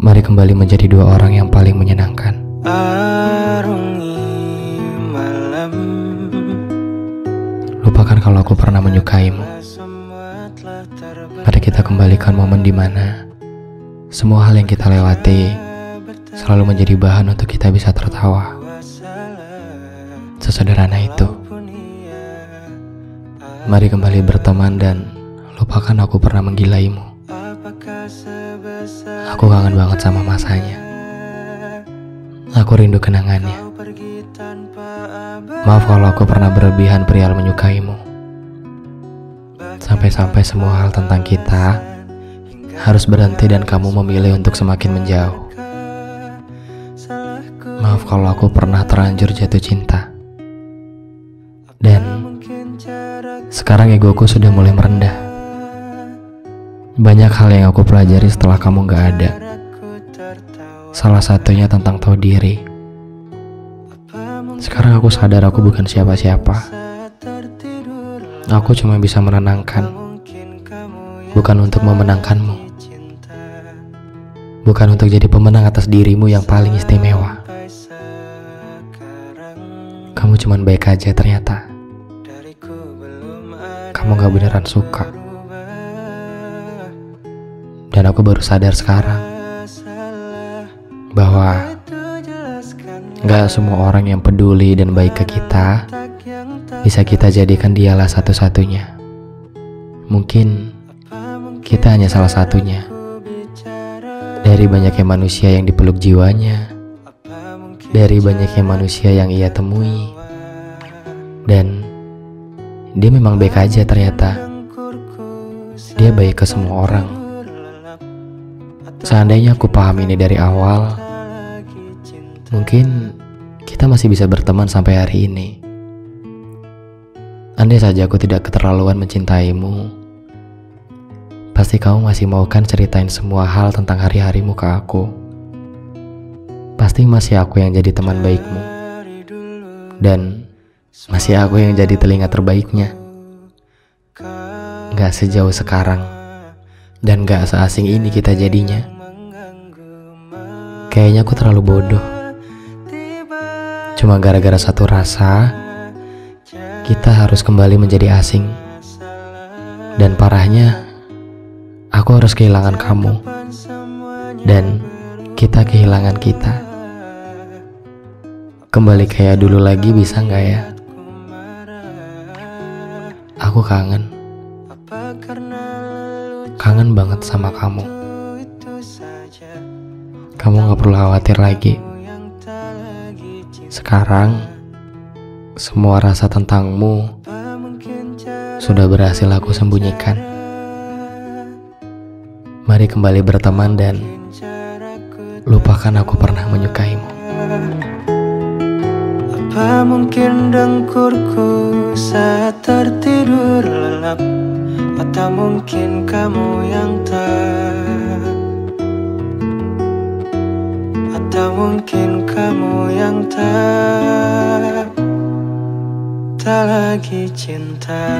Mari kembali menjadi dua orang yang paling menyenangkan. Arungi malam Lupakan kalau aku pernah menyukaimu. Mari kita kembalikan momen di mana semua hal yang kita lewati selalu menjadi bahan untuk kita bisa tertawa. Sesederhana itu. Mari kembali berteman dan lupakan aku pernah menggilaimu. Aku kangen banget sama masanya. Aku rindu kenangannya. Maaf kalau aku pernah berlebihan perihal menyukaimu. Sampai-sampai semua hal tentang kita harus berhenti dan kamu memilih untuk semakin menjauh. Maaf kalau aku pernah terlanjur jatuh cinta. Dan sekarang egoku sudah mulai merendah. Banyak hal yang aku pelajari setelah kamu gak ada. Salah satunya tentang tahu diri. Sekarang aku sadar aku bukan siapa-siapa. Aku cuma bisa menenangkan, bukan untuk memenangkanmu. Bukan untuk jadi pemenang atas dirimu yang paling istimewa. Kamu cuman baik aja ternyata. Kamu gak beneran suka. Dan aku baru sadar sekarang bahwa gak semua orang yang peduli dan baik ke kita bisa kita jadikan dialah satu-satunya. Mungkin kita hanya salah satunya dari banyaknya manusia yang dipeluk jiwanya, dari banyaknya manusia yang ia temui, dan dia memang baik aja ternyata. Dia baik ke semua orang. Seandainya aku paham ini dari awal, mungkin kita masih bisa berteman sampai hari ini. Andai saja aku tidak keterlaluan mencintaimu, pasti kamu masih mau kan ceritain semua hal tentang hari-harimu ke aku. Pasti masih aku yang jadi teman baikmu, dan masih aku yang jadi telinga terbaiknya. Gak sejauh sekarang, dan gak seasing ini kita jadinya. Kayaknya aku terlalu bodoh. Cuma gara-gara satu rasa, kita harus kembali menjadi asing. Dan parahnya, aku harus kehilangan kamu. Dan kita kehilangan kita. Kembali kayak dulu lagi bisa nggak ya? Aku kangen, kangen banget sama kamu. Kamu gak perlu khawatir lagi. Sekarang, semua rasa tentangmu sudah berhasil aku sembunyikan. Mari kembali berteman dan lupakan aku pernah menyukaimu. Apa mungkin dengkurku saat tertidur lelap Atau mungkin kamu yang tak mungkin kamu yang tak Tak lagi cinta